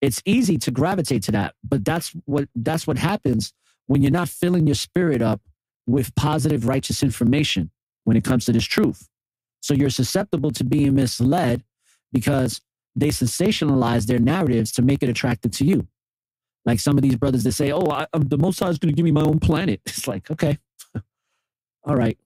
it's easy to gravitate to that. But that's what that's what happens when you're not filling your spirit up with positive, righteous information when it comes to this truth. So you're susceptible to being misled because they sensationalize their narratives to make it attractive to you. Like some of these brothers that say, "Oh, I, um, the Most High is going to give me my own planet." It's like, okay, all right.